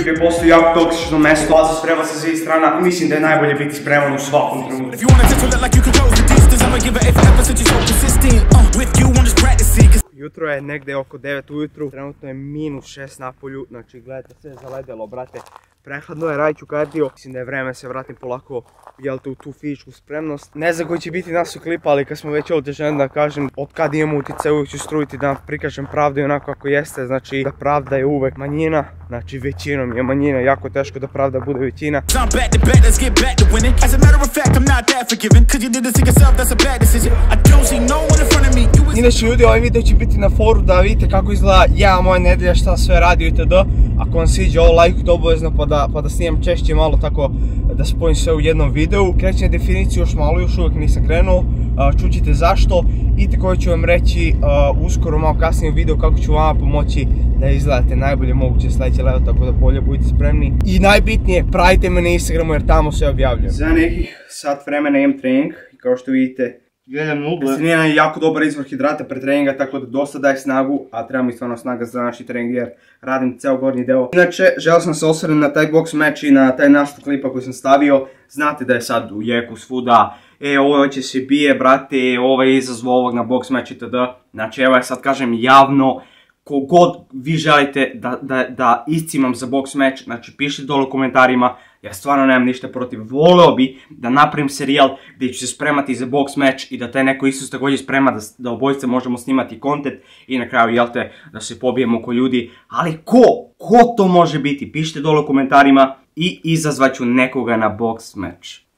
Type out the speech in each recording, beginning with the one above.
ekipe postoji jako toksično mesto, baza sprema sa svih strana i mislim da je najbolje biti spreman u svakom trenutku. If you want to look like you can close the it A forever since you're so consistent. Uh, with. Jutro je negde oko 9 ujutru, trenutno je minus 6 na polju, znači gledajte sve je zaledelo, brate. Prehladno je, radit ću kardio, mislim da je vreme se vratim polako jel u tu fizičku spremnost. Ne znam koji će biti nas u klipa, ali kad smo već ovdje želim da kažem od kad imamo utjecaj uvijek ću strujiti da prikažem pravdu i onako kako jeste, znači da pravda je uvijek manjina, znači većinom je manjina, jako teško da pravda bude većina. Inače ljudi, ovaj video će biti na foru da vidite kako izgleda ja, moja nedelja, šta sve radi itd. Ako vam sviđa ovo lajkujte obavezno pa da, pa da snimam češće malo tako da spojim sve u jednom videu. Krećem definiciju još malo, još uvijek nisam krenuo, a, čućete zašto i također ću vam reći uskoro malo kasnije u videu kako ću vama pomoći da izgledate najbolje moguće sljedeće leto, tako da bolje budite spremni. I najbitnije, pratite me na Instagramu jer tamo sve objavljujem. Za nekih sat vremena imam trening i kao što vidite Gledam nuble. Slinina je jako dobar izvor hidrata pre treninga, tako da dosta daje snagu, a treba mi stvarno snaga za naši trening jer radim ceo gornji deo. Inače, želio sam se osvrnuti na taj box match i na taj nastup klipa koji sam stavio. Znate da je sad u jeku svuda, e, ovo će se bije, brate, ovo je izazvo ovog na box match itd. Znači, evo ja sad kažem javno, kogod vi želite da, da, da iscimam za box match, znači pišite dole u komentarima, ja stvarno nemam ništa protiv, voleo bi da napravim serijal gdje ću se spremati za box match i da taj neko isto se također sprema da, da obojice možemo snimati content i na kraju jel te da se pobijemo oko ljudi, ali ko? Ko to može biti? Pišite dole u komentarima i izazvat ću nekoga na box match.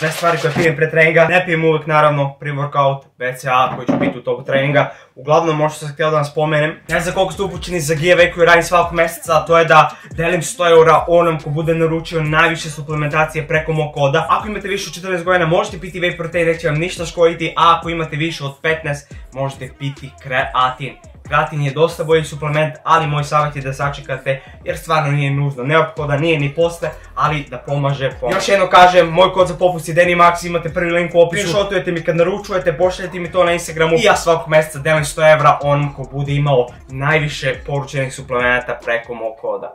Sve stvari koje pijem pre treninga, ne pijem uvijek naravno pre-workout, BCA koji će biti u toku treninga. Uglavnom možda sam htio da vam spomenem, ne znam koliko ste upućeni za giveaway koji radim svakog mjeseca, a to je da delim 100 eura onom ko bude naručio najviše suplementacije preko mog koda. Ako imate više od 14 godina možete piti whey protein, neće vam ništa škoditi, a ako imate više od 15 možete piti kreatin. Kreatin je dosta bolji suplement, ali moj savjet je da sačekate jer stvarno nije nužno neophodan, nije ni posle, ali da pomaže pomaže. Još jedno kažem, moj kod za popust je DeniMax, imate prvi link u opisu. Screenshotujete mi kad naručujete, pošaljete mi to na Instagramu i ja svakog mjeseca delim 100 evra onom ko bude imao najviše poručenih suplemenata preko mog koda.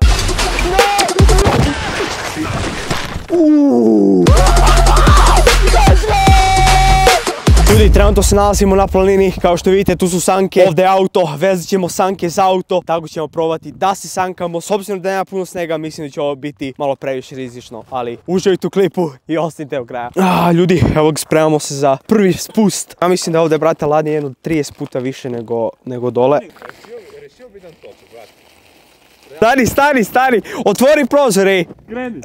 Ljudi, trenutno se nalazimo na planini, kao što vidite tu su sanke, ovdje je auto, vezat ćemo sanke za auto, tako ćemo probati da se sankamo, s obzirom da nema puno snega, mislim da će ovo biti malo previše rizično, ali uživajte u klipu i ostanite u kraja. Ah, ljudi, evo spremamo se za prvi spust. Ja mislim da ovdje, brate, ladnije jedno 30 puta više nego, nego dole. Stani, stani, stani, otvori prozor, ej.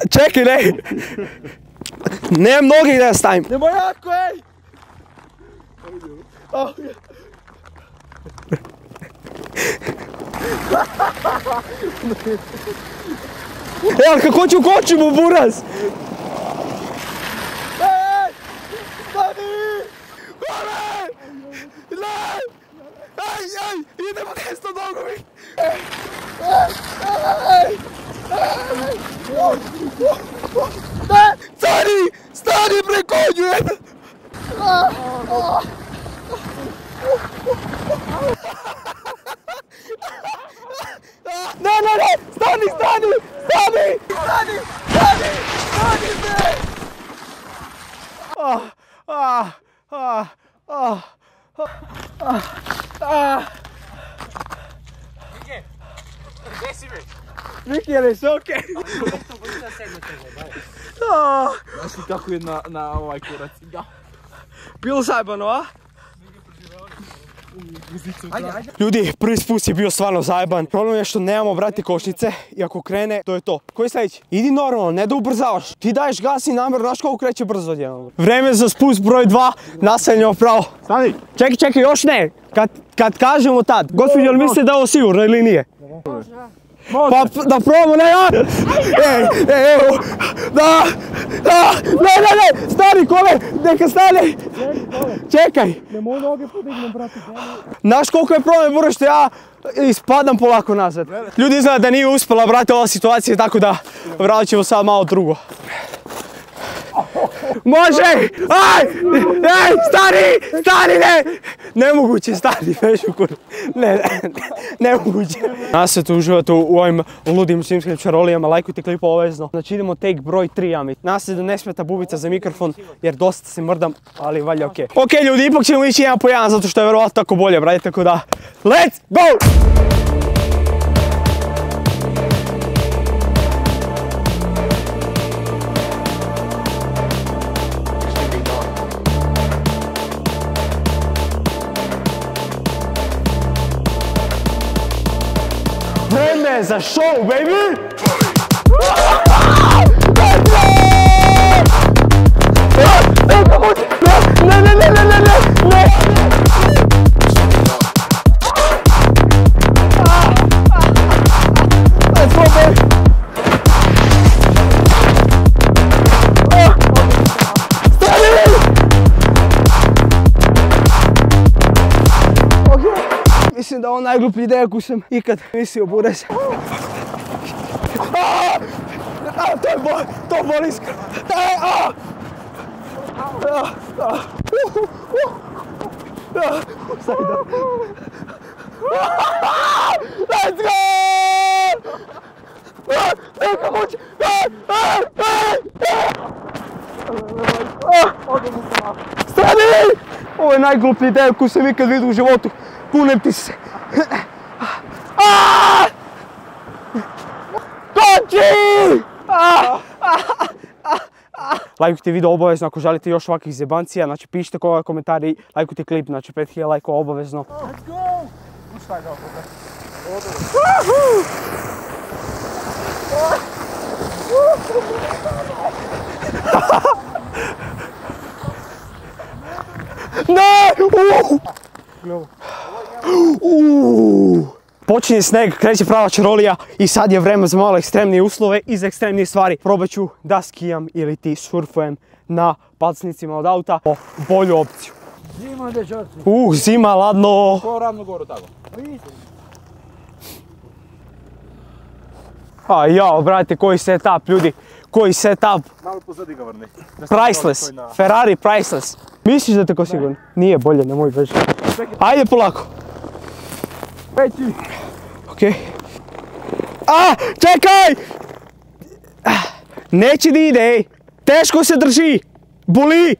Čekaj, ne. Nemam noge da ja stavim. Nemo jako, ej. E, ali kako ću kočim u buraz? Ej! Stani! Gore! Ne! Aj, aj! Idemo desno nogovi! Ej! Ej! Ej! Ne! Stani! Stani bre konju jedan! Ne, ne, ne! Stani, stani! Stani! Stani! Stani! Stani, bre! Ah, ah, ah, ah, ah, ah. Miki, je li sve okej? Ah, Znaš li kako je na, na ovaj kurac? Da. Bilo zajebano, a? Ljudi, prvi spust je bio stvarno zajeban. Problem je što nemamo, brati, košnice i ako krene, to je to. Koji je sljedeći? Idi normalno, ne da ubrzavaš. Ti daješ gas i namjer, znaš kako kreće brzo odjednom. Vreme za spust broj 2, naseljeno pravo. Stani! Čekaj, čekaj, još ne. Kad, kad kažemo tad, gospođo, jel mislite da je ovo sigurno ili nije? Pa da probamo, ne, ja! Ej, ej, evo, da, da, ne, ne, ne, stani kole, neka stane! Čekaj! Nemoj noge podignem, brate. Znaš koliko je problem, bro, što ja ispadam polako nazad. Ljudi izgleda da nije uspjela, brate, ova situacija, tako da vratit ćemo sad malo drugo. Može! Aj! Ej, stani! Stani, ne! Nemoguće, stani, vežu kur. Ne, ne, nemoguće. Nas se tu uživate u ovim ludim simskim čarolijama, lajkujte klip obavezno. Znači idemo take broj 3, ja mi. Nas se da ne smeta bubica za mikrofon, jer dosta se mrdam, ali valja okej. Okej ljudi, ipak ćemo ići jedan po jedan, zato što je verovatno tako bolje, brate, tako da... Let's go! Vreme za show, baby! Da je ovo najgluplja ideja koju sam ikad mislio bude se. To je bol, to boli iskreno. E, a! A, a, sad idem. A, Let's go! Neka moći! Stani! Ovo je najgluplja ideja koju sam ikad vidio u životu. Kunem ti se. A! Koči! Lajkujte video obavezno ako želite još ovakvih zebancija, znači pišite koje komentari, lajkujte klip, znači 5000 lajkova obavezno. Ne! Uh! Uuu. Počinje sneg, kreće prava čarolija i sad je vreme za malo ekstremnije uslove i za ekstremnije stvari. Probat ću da skijam ili ti surfujem na pacnicima od auta po bolju opciju. Zima dečaci. Uh, zima, ladno. Ko ravno goru tako? A jao, brate, koji setup, ljudi. Koji setup. Malo pozadi ga vrni. Priceless. Ferrari priceless. Misliš da je tako sigurno? Nije bolje, nemoj beži. Ajde polako. Peći. Okej. A, čekaj! Neće da ide, ej. Teško se drži. Boli.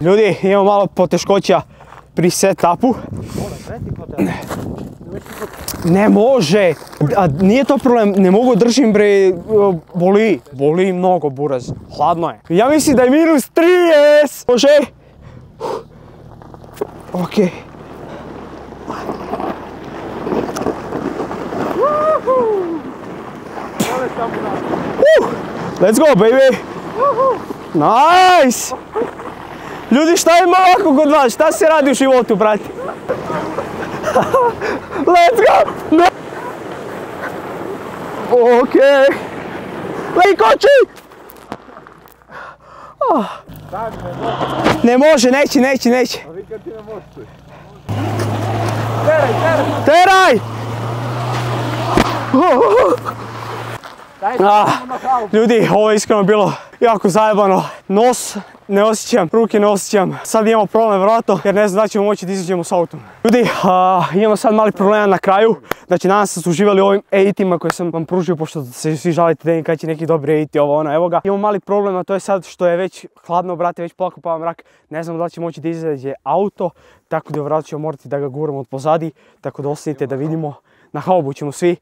Ljudi, imamo malo poteškoća pri setupu. Ne može! A nije to problem, ne mogu držim bre, boli, boli mnogo buraz, hladno je. Ja mislim da je minus 30! Može? Okej. Uh, Let's go baby! Nice! Ljudi šta ima ovako kod vas? Šta se radi u životu, brate? Let's go! Okej. Lej, koči! Ah. Ne može, neće, neće, neće. Teraj! Ah, ljudi, ovo je iskreno bilo jako zajebano. Nos ne osjećam, ruke ne osjećam. Sad imamo problem vjerojatno jer ne znam da ćemo moći da izađemo s autom. Ljudi, a, imamo sad mali problema na kraju. Znači nadam se da ste uživali u ovim editima koje sam vam pružio pošto se svi žalite da kad će neki dobri editi ovo ono. Evo ga. Imamo mali problem a to je sad što je već hladno brate, već polako pada mrak. Ne znam da će moći da izađe auto. Tako da vjerojatno ćemo morati da ga guramo od pozadi. Tako da ostanite da vidimo. Na haubu ćemo svi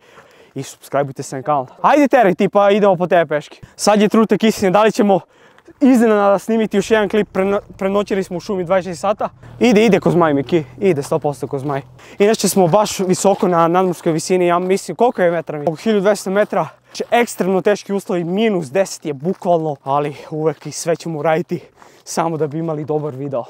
i subscribeujte se na kanal. Ajde teraj ti pa idemo po tebe peške. Sad je trenutak istine, da li ćemo iznenada snimiti još jedan klip, Preno- prenoćili smo u šumi 26 sata. Ide, ide ko zmaj Miki, ide 100% ko zmaj. Inače smo baš visoko na nadmorskoj visini, ja mislim koliko je metra mi? Oko 1200 metra. Znači, ekstremno teški uslovi, minus 10 je bukvalno, ali uvek i sve ćemo uraditi samo da bi imali dobar video.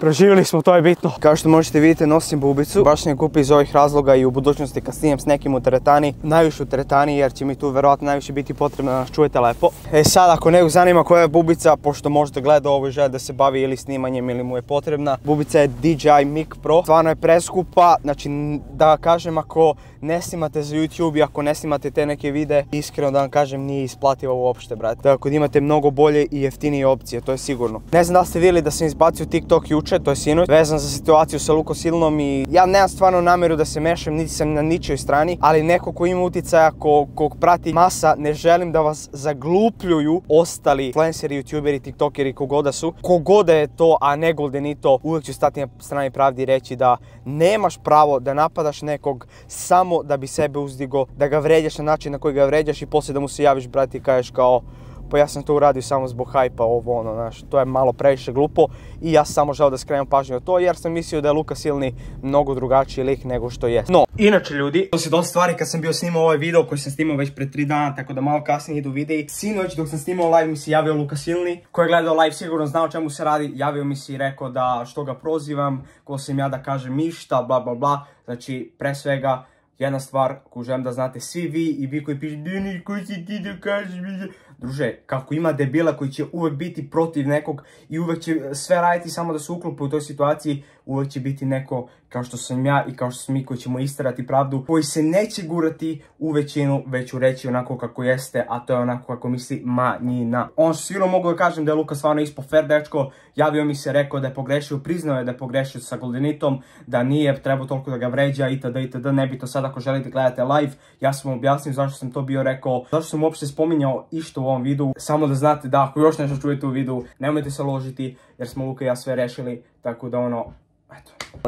Preživjeli smo, to je bitno. Kao što možete vidjeti, nosim bubicu. Baš sam je kupio iz ovih razloga i u budućnosti kad snijem s nekim u teretani. Najviše u teretani jer će mi tu verovatno najviše biti potrebno da nas čujete lepo. E sad, ako nekog zanima koja je bubica, pošto možete gleda ovo i žele da se bavi ili snimanjem ili mu je potrebna. Bubica je DJI Mic Pro. Stvarno je preskupa, znači da kažem ako ne snimate za YouTube i ako ne snimate te neke vide, iskreno da vam kažem nije isplativa uopšte, brate. Tako da imate mnogo bolje i jeftinije opcije, to je sigurno. Ne znam da ste vidjeli da sam izbacio TikTok juče, to je sinoć, vezan za situaciju sa Luko Silnom i ja nemam stvarno namjeru da se mešam, niti sam na ničoj strani, ali neko ko ima utjecaja, ko prati masa, ne želim da vas zaglupljuju ostali influenceri, youtuberi, tiktokeri, kogoda su. Kogoda je to, a ne goldenito, uvijek ću stati na strani pravdi i reći da nemaš pravo da napadaš nekog samo da bi sebe uzdigo, da ga vređaš na način na koji ga vređaš i poslije da mu se javiš brati i kažeš kao pa ja sam to uradio samo zbog hajpa, ovo ono, znaš, to je malo previše glupo i ja sam samo želeo da skrenem pažnju na to jer sam mislio da je Luka Silni mnogo drugačiji lik nego što je. No, inače ljudi, to se dosta stvari kad sam bio snimao ovaj video koji sam snimao već pred 3 dana, tako da malo kasnije idu videi. Sinoć dok sam snimao live mi se javio Luka Silni, koji je gledao live sigurno znao čemu se radi, javio mi se i rekao da što ga prozivam, ko sam ja da kažem ništa, bla bla bla, znači pre svega jedna stvar koju želim da znate svi vi i vi koji pišete Deni, koji si ti da kažeš mi Druže, kako ima debila koji će uvek biti protiv nekog i uvek će sve raditi samo da se uklope u toj situaciji, uvek će biti neko kao što sam ja i kao što smo mi koji ćemo istarati pravdu, koji se neće gurati u većinu, već u reći onako kako jeste, a to je onako kako misli manjina. On sigurno mogu da kažem da je Luka stvarno ispo fair dečko, javio mi se, rekao da je pogrešio, priznao je da je pogrešio sa Goldenitom, da nije trebao toliko da ga vređa itd. itd. Ne bi to sad ako želite gledate live, ja sam vam objasnio zašto sam to bio rekao, zašto sam uopšte spominjao išto u ovom videu, samo da znate da ako još nešto čujete u videu, nemojte se ložiti jer smo Luka i ja sve rešili, tako da ono.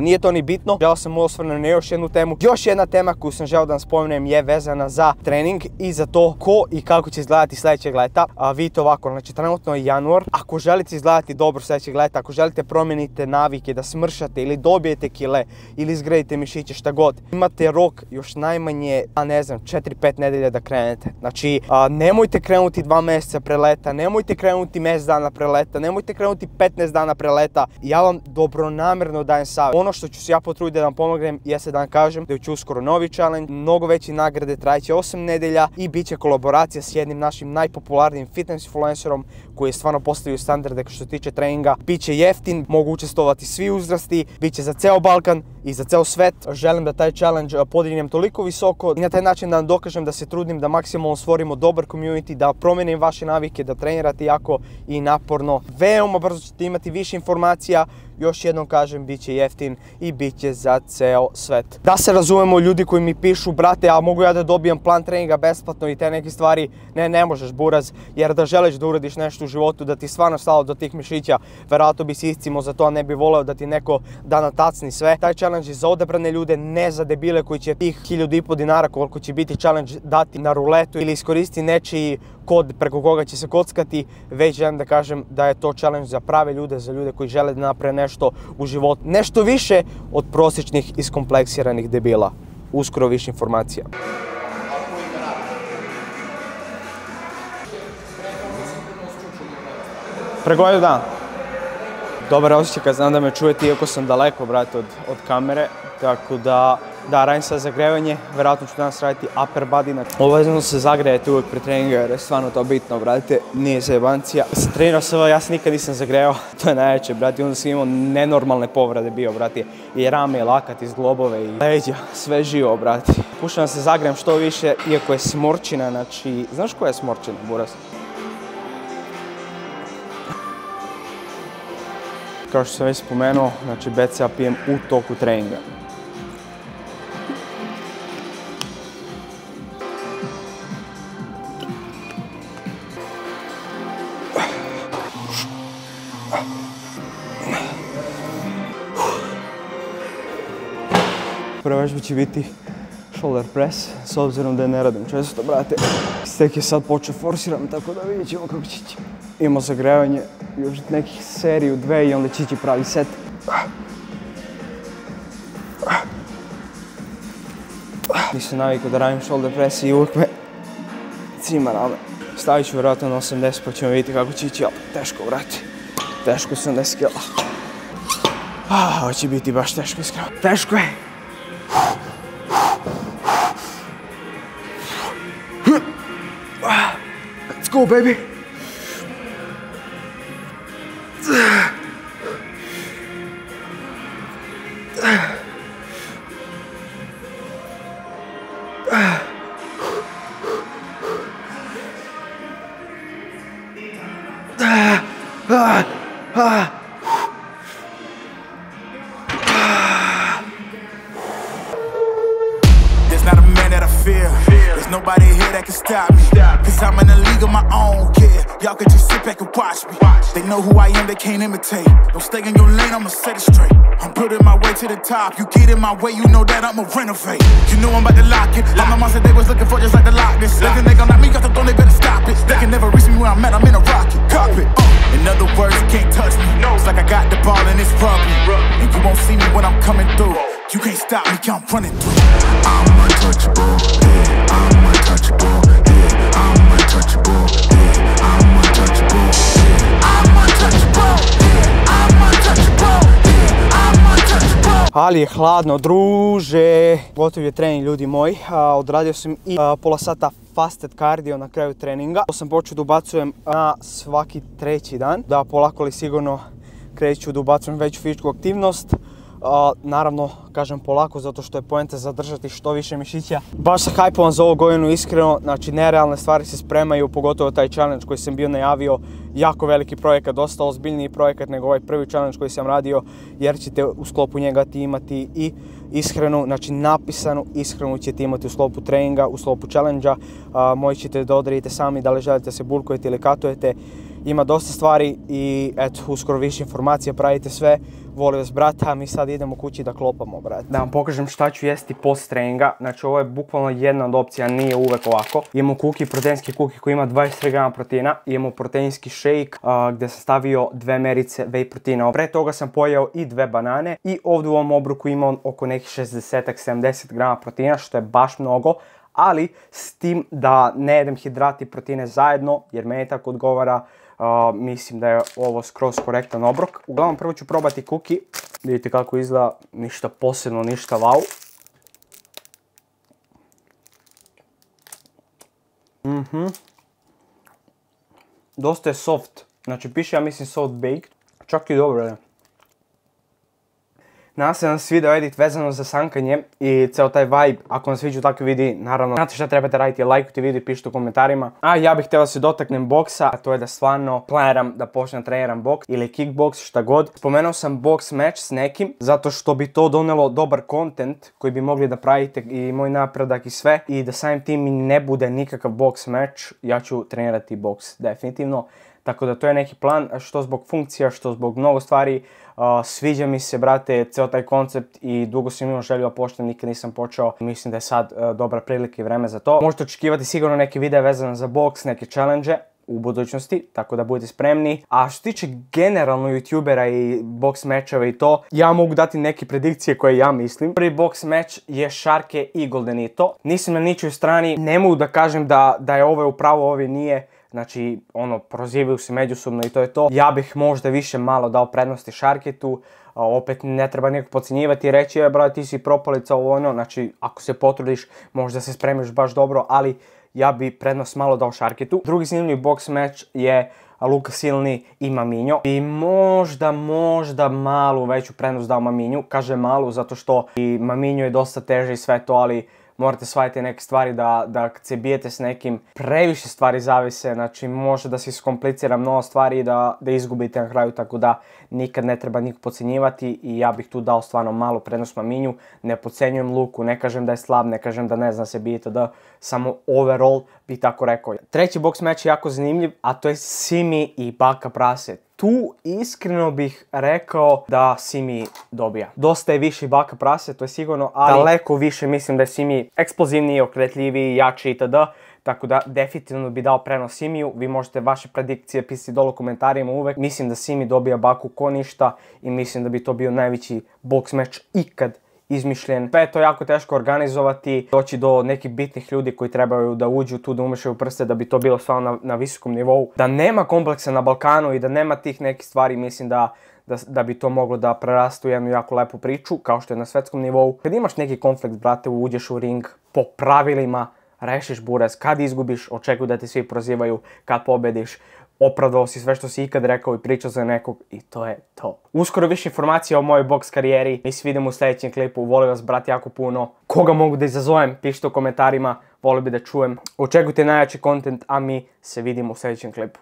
Nije to ni bitno, želeo sam osvrnuti na još jednu temu. Još jedna tema koju sam želeo da vam spomenem je vezana za trening i za to ko i kako će izgledati sljedećeg leta. A, vidite ovako, znači trenutno je januar. Ako želite izgledati dobro sljedećeg leta, ako želite promijeniti navike, da smršate ili dobijete kile ili izgradite mišiće, šta god, imate rok još najmanje, a ne znam, 4-5 nedelja da krenete. Znači, nemojte krenuti dva mjeseca pre leta, nemojte krenuti mjesec dana pre leta, nemojte krenuti 15 dana pre leta. Ja vam dobronamjerno dajem savjet ono što ću se ja potruditi da vam pomognem jeste da vam kažem da će uskoro novi challenge, mnogo veće nagrade, trajeće 8 nedelja i bit će kolaboracija s jednim našim najpopularnijim fitness influencerom koji je stvarno postavio standarde što se tiče treninga. Biće jeftin, mogu učestvovati svi uzrasti, bit će za ceo Balkan i za ceo svet. Želim da taj challenge podignem toliko visoko i na taj način da vam dokažem da se trudim da maksimalno stvorimo dobar community, da promijenim vaše navike, da trenirate jako i naporno. Veoma brzo ćete imati više informacija, još jednom kažem, bit će jeftin i bit će za ceo svet. Da se razumemo, ljudi koji mi pišu, brate, a mogu ja da dobijem plan treninga besplatno i te neke stvari, ne, ne možeš buraz, jer da želiš da uradiš nešto u životu, da ti stvarno stalo do tih mišića, verovatno bi si iscimo za to, a ne bi voleo da ti neko da natacni sve. Taj challenge je za odebrane ljude, ne za debile koji će tih hiljadu i po dinara koliko će biti challenge dati na ruletu ili iskoristi nečiji kod preko koga će se kockati, već želim da kažem da je to challenge za prave ljude, za ljude koji žele da naprave nešto u životu, nešto više od prosječnih iskompleksiranih debila. Uskoro više informacija. Pre dana. Dobar osjećaj kad znam da me čujete iako sam daleko, brate, od, od kamere. Tako da, da, radim sad zagrevanje, vjerojatno ću danas raditi upper body. Znači, obavezno se zagrejete uvijek pri treningu jer je stvarno to bitno, brate, nije zajebancija. Trenirao se ja se nikad nisam zagreo, to je najveće, brate, onda sam imao nenormalne povrede bio, brate, i rame, i lakat, i zglobove, i leđa, sve živo, brate. Pušam se zagrejem što više, iako je smorčina, znači, znaš koja je smorčina, buras? Kao što sam već spomenuo, znači BCA pijem u toku treninga. Vežba će biti shoulder press, s obzirom da je ne radim često, brate. Stek je sad počeo forsiram, tako da vidjet ćemo kako će ići. Imamo zagrevanje, još nekih seriju, dve i onda će ići pravi set. Nisam navikao da radim shoulder press i uvijek me cima rame. Stavit ću vjerojatno na 80 pa ćemo vidjeti kako će ići, ali teško vrati. Teško 80 kila. Ah, ovo će biti baš teško iskreno. Teško je. Go, baby. There's not a man that I fear. There's nobody here that can stop me. Cause I'm in a league of my own, kid. Y'all can just sit back and watch me. They know who I am, they can't imitate. Don't stay in your lane, I'ma set it straight. I'm putting my way to the top. You get in my way, you know that I'ma renovate. You know I'm about to lock it. All my monster they was looking for just like the Loch Ness. Looking they gon' knock me off the throne, they better stop it. They can never reach me where I'm at, I'm in a rocket cockpit. Uh. In other words, you can't touch me. It's like I got the ball and it's rugby. And you won't see me when I'm coming through. You can't stop me, I'm running through. I'm untouchable, yeah. I'm untouchable, yeah. I'm Ali je hladno, druže. Gotov je trening, ljudi moji. Odradio sam i pola sata fasted cardio na kraju treninga. To sam počeo da ubacujem na svaki treći dan. Da polako li sigurno kreću da ubacujem veću fizičku aktivnost. Naravno, kažem polako zato što je poenta zadržati što više mišića. Baš sam hajpovan za ovu godinu iskreno, znači nerealne stvari se spremaju, pogotovo taj challenge koji sam bio najavio, jako veliki projekat, dosta ozbiljniji projekat nego ovaj prvi challenge koji sam radio, jer ćete u sklopu njega ti imati i ishranu, znači napisanu ishranu ćete imati u sklopu treninga, u sklopu challenge-a, moji ćete da odredite sami da li želite se bulkujete ili katujete, ima dosta stvari i eto, uskoro više informacija, pravite sve, volim vas brata, mi sad idemo kući da klopamo brate. Da vam pokažem šta ću jesti post treninga, znači ovo je bukvalno jedna od opcija, nije uvek ovako. Imamo kuki, proteinski kuki koji ima 23 grama proteina, imamo proteinski shake a, gdje sam stavio dve merice whey proteina. Pre toga sam pojeo i dve banane i ovdje u ovom obruku ima oko nekih 60-70 grama proteina što je baš mnogo, ali s tim da ne jedem hidrati i proteine zajedno jer meni tako odgovara Mislim da je ovo skroz korektan obrok. Uglavnom prvo ću probati kuki. Vidite kako izgleda, ništa posebno, ništa wow. Mhm. Dosta je soft. Znači piše ja mislim soft baked. Čak i dobro je. Nadam se da vam se svidio edit vezano za sankanje i ceo taj vibe. Ako vam sviđu takvi vidi, naravno, znate šta trebate raditi, lajkujte video i pišite u komentarima. A ja bih htio da se dotaknem boksa, a to je da stvarno planiram da počnem treniram boks ili kickboks, šta god. Spomenuo sam boks match s nekim, zato što bi to donelo dobar content koji bi mogli da pravite i moj napredak i sve. I da samim tim ne bude nikakav boks match, ja ću trenirati boks definitivno. Tako da to je neki plan, što zbog funkcija, što zbog mnogo stvari. Uh, sviđa mi se, brate, ceo taj koncept i dugo sam imao želju, a pošto nikad nisam počeo. Mislim da je sad uh, dobra prilika i vreme za to. Možete očekivati sigurno neke videe vezane za boks, neke challenge u budućnosti, tako da budete spremni. A što tiče generalno youtubera i box mečeva i to, ja mogu dati neke predikcije koje ja mislim. Prvi box meč je Šarke i Goldenito. Nisam na ničoj strani, ne mogu da kažem da, da je ovo upravo, ovo nije. Znači, ono, prozivaju se međusobno i to je to. Ja bih možda više malo dao prednosti Šarketu, opet ne treba nekog podcjenjivati i reći, je, brate, ti si propalica, ovo ono, znači, ako se potrudiš, možda se spremiš baš dobro, ali ja bi prednost malo dao Šarketu. Drugi zanimljiv box match je Luka Silni i Maminjo. I možda, možda malu veću prednost dao Maminju. Kaže malu zato što i Maminjo je dosta teže i sve to, ali morate shvatiti neke stvari da, da kad se bijete s nekim previše stvari zavise, znači može da se iskomplicira mnogo stvari i da, da izgubite na kraju, tako da nikad ne treba nikog podcjenjivati i ja bih tu dao stvarno malu prednost Maminju, ne podcjenjujem Luku, ne kažem da je slab, ne kažem da ne zna se bijete, da samo overall bi tako rekao. Treći box match je jako zanimljiv, a to je Simi i Baka Prase tu iskreno bih rekao da Simi dobija. Dosta je više baka prase, to je sigurno, ali daleko više mislim da je Simi eksplozivniji, okretljiviji, jači itd. Tako da definitivno bi dao prenos Simiju, vi možete vaše predikcije pisati dole u komentarima uvek. Mislim da Simi dobija baku ko ništa i mislim da bi to bio najveći box match ikad izmišljen. Sve je to jako teško organizovati, doći do nekih bitnih ljudi koji trebaju da uđu tu, da umešaju prste, da bi to bilo stvarno na, na visokom nivou. Da nema kompleksa na Balkanu i da nema tih nekih stvari, mislim da da, da bi to moglo da prerastu u jednu jako lepu priču, kao što je na svetskom nivou. Kad imaš neki konflikt, brate, uđeš u ring po pravilima, rešiš buraz, kad izgubiš, očekuj da te svi prozivaju, kad pobediš, opravdao si sve što si ikad rekao i pričao za nekog i to je to. Uskoro više informacija o mojoj boks karijeri, mi se vidimo u sljedećem klipu, volim vas brat jako puno. Koga mogu da izazovem, pišite u komentarima, volio bi da čujem. Očekujte najjači kontent, a mi se vidimo u sljedećem klipu.